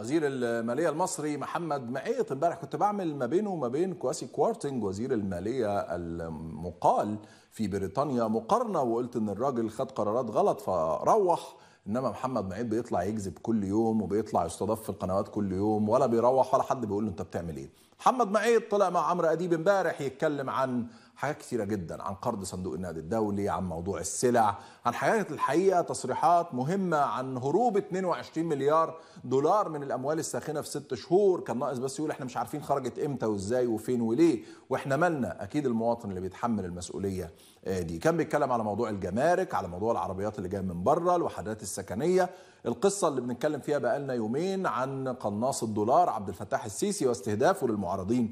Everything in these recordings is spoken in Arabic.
وزير المالية المصري محمد معيط امبارح كنت بعمل ما بينه وما بين كواسي كوارتنج وزير المالية المقال في بريطانيا مقارنة وقلت إن الراجل خد قرارات غلط فروح. إنما محمد معيط بيطلع يكذب كل يوم وبيطلع يستضاف في القنوات كل يوم ولا بيروح ولا حد بيقول له أنت بتعمل إيه. محمد معيط طلع مع عمرو أديب امبارح يتكلم عن حاجات كثيره جدا عن قرض صندوق النقد الدولي عن موضوع السلع عن حاجات الحقيقة تصريحات مهمة عن هروب 22 مليار دولار من الأموال الساخنة في ست شهور. كان ناقص بس يقول إحنا مش عارفين خرجت إمتى وإزاي وفين وليه وإحنا مالنا. أكيد المواطن اللي بيتحمل المسؤولية دي. كان بيتكلم على موضوع الجمارك على موضوع العربيات اللي جاية من بره الوحدات السكنية. القصة اللي بنتكلم فيها بقالنا يومين عن قناص الدولار عبد الفتاح السيسي واستهدافه للمعارضين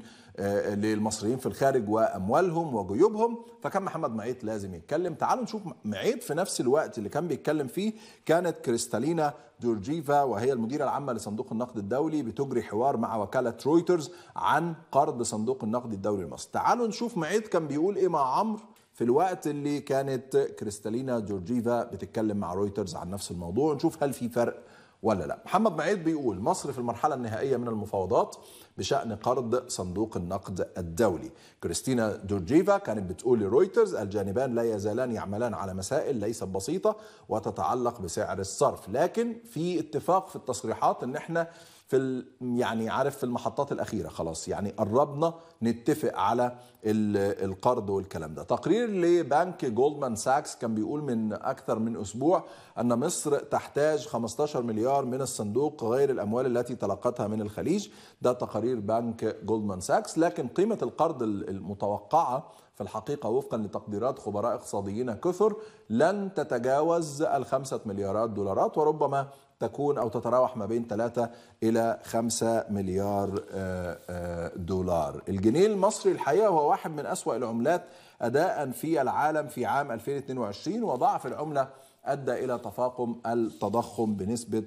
للمصريين في الخارج وأموالهم وجيوبهم. فكان محمد معيط لازم يتكلم. تعالوا نشوف معيط في نفس الوقت اللي كان بيتكلم فيه. كانت كريستالينا جورجيفا وهي المديرة العامة لصندوق النقد الدولي بتجري حوار مع وكالة رويترز عن قرض صندوق النقد الدولي لمصر. تعالوا نشوف معيط كان بيقول إيه مع عمرو. في الوقت اللي كانت كريستالينا جورجيفا بتتكلم مع رويترز عن نفس الموضوع نشوف هل في فرق ولا لا. محمد معيط بيقول مصر في المرحلة النهائية من المفاوضات بشأن قرض صندوق النقد الدولي. كريستينا جورجيفا كانت بتقول لرويترز الجانبان لا يزالان يعملان على مسائل ليست بسيطة وتتعلق بسعر الصرف لكن في اتفاق في التصريحات إن إحنا في يعني عارف في المحطات الأخيرة خلاص. يعني قربنا نتفق على القرض والكلام ده. تقرير لبنك جولدمان ساكس كان بيقول من أكثر من أسبوع أن مصر تحتاج 15 مليار من الصندوق غير الأموال التي تلقتها من الخليج. ده تقارير بنك جولدمان ساكس. لكن قيمة القرض المتوقعة في الحقيقة وفقا لتقديرات خبراء اقتصاديين كثر لن تتجاوز الخمسة مليارات دولارات. وربما تكون أو تتراوح ما بين 3 إلى 5 مليار دولار. الجنيه المصري الحقيقة هو واحد من أسوأ العملات أداء في العالم في عام 2022 وضعف العملة أدى إلى تفاقم التضخم بنسبة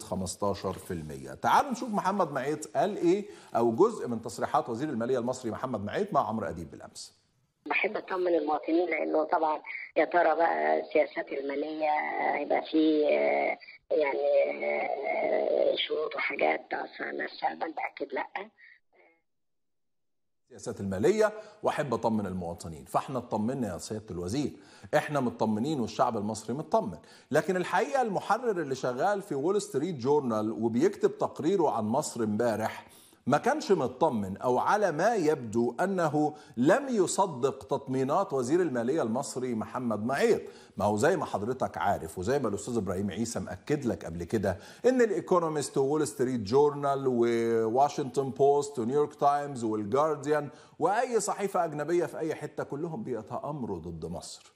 15% تعالوا نشوف محمد معيط قال إيه أو جزء من تصريحات وزير المالية المصري محمد معيط مع عمرو أديب بالأمس. بحب أطمن المواطنين لأنه طبعا يا ترى بقى السياسات الماليه هيبقى في يعني شروط وحاجات تاثر على السلبا باكد لأ. السياسات المالية وأحب أطمن المواطنين فإحنا اطمنا يا سيادة الوزير إحنا مطمنين والشعب المصري مطمن لكن الحقيقة المحرر اللي شغال في وول ستريت جورنال وبيكتب تقريره عن مصر امبارح ما كانش مطمن أو على ما يبدو أنه لم يصدق تطمينات وزير المالية المصري محمد معيط. ما هو زي ما حضرتك عارف وزي ما الأستاذ إبراهيم عيسى مأكد لك قبل كده إن الايكونومست وول ستريت جورنال وواشنطن بوست ونيويورك تايمز والجارديان وأي صحيفة أجنبية في أي حتة كلهم بيتأمروا ضد مصر.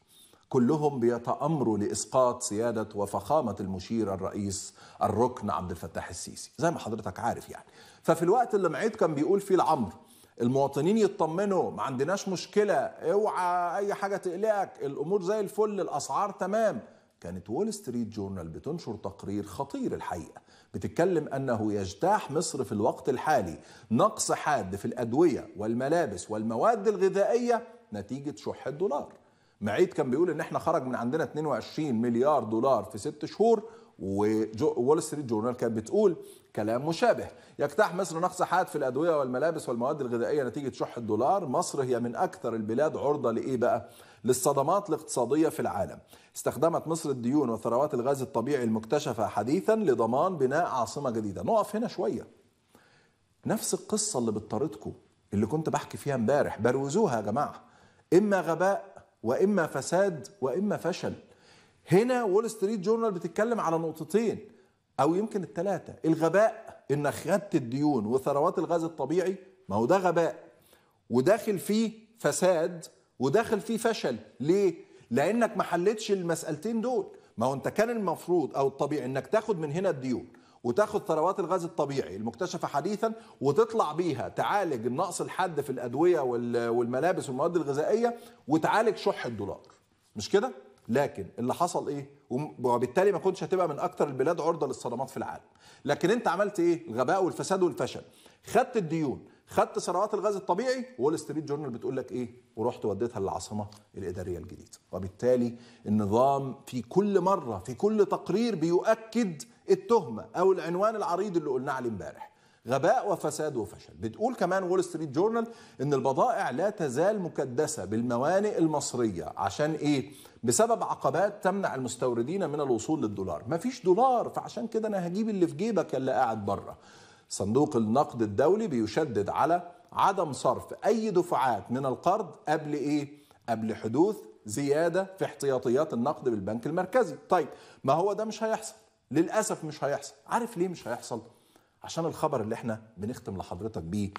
كلهم بيتأمروا لإسقاط سيادة وفخامة المشير الرئيس الركن عبد الفتاح السيسي. زي ما حضرتك عارف يعني. ففي الوقت اللي معيط كان بيقول فيه العمر المواطنين يطمنوا ما عندناش مشكلة اوعى أي حاجة تقلقك الأمور زي الفل الأسعار تمام. كانت وول ستريت جورنال بتنشر تقرير خطير الحقيقة. بتتكلم أنه يجتاح مصر في الوقت الحالي. نقص حاد في الأدوية والملابس والمواد الغذائية نتيجة شح الدولار. معيط كان بيقول إن إحنا خرج من عندنا 22 مليار دولار في ست شهور وول ستريت جورنال كانت بتقول كلام مشابه. يجتاح مصر نقص حاد في الأدوية والملابس والمواد الغذائية نتيجة شح الدولار. مصر هي من أكثر البلاد عرضة لإيه بقى؟ للصدمات الاقتصادية في العالم. استخدمت مصر الديون وثروات الغاز الطبيعي المكتشفة حديثا لضمان بناء عاصمة جديدة. نقف هنا شوية. نفس القصة اللي بتطاردكم اللي كنت بحكي فيها امبارح بروزوها يا جماعة. إما غباء وإما فساد وإما فشل. هنا وول ستريت جورنال بتتكلم على نقطتين أو يمكن الثلاثه الغباء إنك خدت الديون وثروات الغاز الطبيعي ما هو ده غباء. وداخل فيه فساد وداخل فيه فشل. ليه؟ لأنك ما حلتش المسألتين دول. ما هو أنت كان المفروض أو الطبيعي إنك تاخد من هنا الديون. وتاخد ثروات الغاز الطبيعي المكتشفة حديثا وتطلع بيها تعالج النقص الحاد في الأدوية والملابس والمواد الغذائية وتعالج شح الدولار مش كده؟ لكن اللي حصل إيه؟ وبالتالي ما كنتش هتبقى من أكتر البلاد عرضة للصدمات في العالم لكن أنت عملت إيه؟ الغباء والفساد والفشل خدت الديون خدت ثروات الغاز الطبيعي وول ستريت جورنال بتقول لك إيه؟ ورحت وديتها للعاصمة الإدارية الجديدة. وبالتالي النظام في كل مرة في كل تقرير بيؤكد التهمة أو العنوان العريض اللي قلناه عليه امبارح. غباء وفساد وفشل. بتقول كمان وول ستريت جورنال إن البضائع لا تزال مكدسة بالموانئ المصرية. عشان إيه؟ بسبب عقبات تمنع المستوردين من الوصول للدولار. مفيش دولار فعشان كده أنا هجيب اللي في جيبك اللي قاعد بره. صندوق النقد الدولي بيشدد على عدم صرف أي دفعات من القرض قبل إيه؟ قبل حدوث زيادة في احتياطيات النقد بالبنك المركزي. طيب ما هو ده مش هيحصل؟ للأسف مش هيحصل. عارف ليه مش هيحصل؟ عشان الخبر اللي إحنا بنختم لحضرتك بيه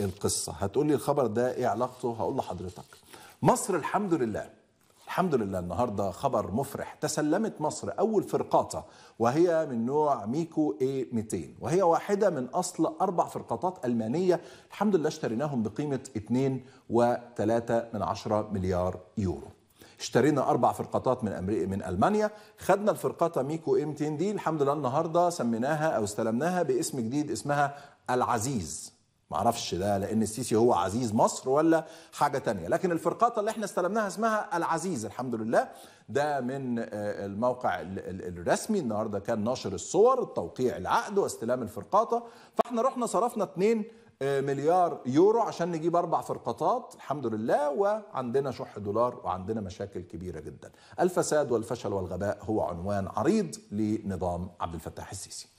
القصة. هتقول لي الخبر ده إيه علاقته؟ هقول لحضرتك. مصر الحمد لله الحمد لله النهارده خبر مفرح تسلمت مصر أول فرقاطة وهي من نوع ميكو اي 200 وهي واحدة من أصل أربع فرقاطات ألمانية الحمد لله اشتريناهم بقيمة 2.3 من عشرة مليار يورو. اشترينا أربع فرقاطات من أمريكا من ألمانيا خدنا الفرقاطة ميكو اي 200 دي الحمد لله النهارده سميناها أو استلمناها باسم جديد اسمها العزيز. معرفش ده لأن السيسي هو عزيز مصر ولا حاجة تانية. لكن الفرقاطه اللي إحنا استلمناها اسمها العزيز الحمد لله. ده من الموقع الرسمي. النهارده كان ناشر الصور التوقيع العقد واستلام الفرقاطه فاحنا رحنا صرفنا 2 مليار يورو عشان نجيب أربع فرقاطات الحمد لله. وعندنا شح دولار وعندنا مشاكل كبيرة جدا. الفساد والفشل والغباء هو عنوان عريض لنظام عبد الفتاح السيسي.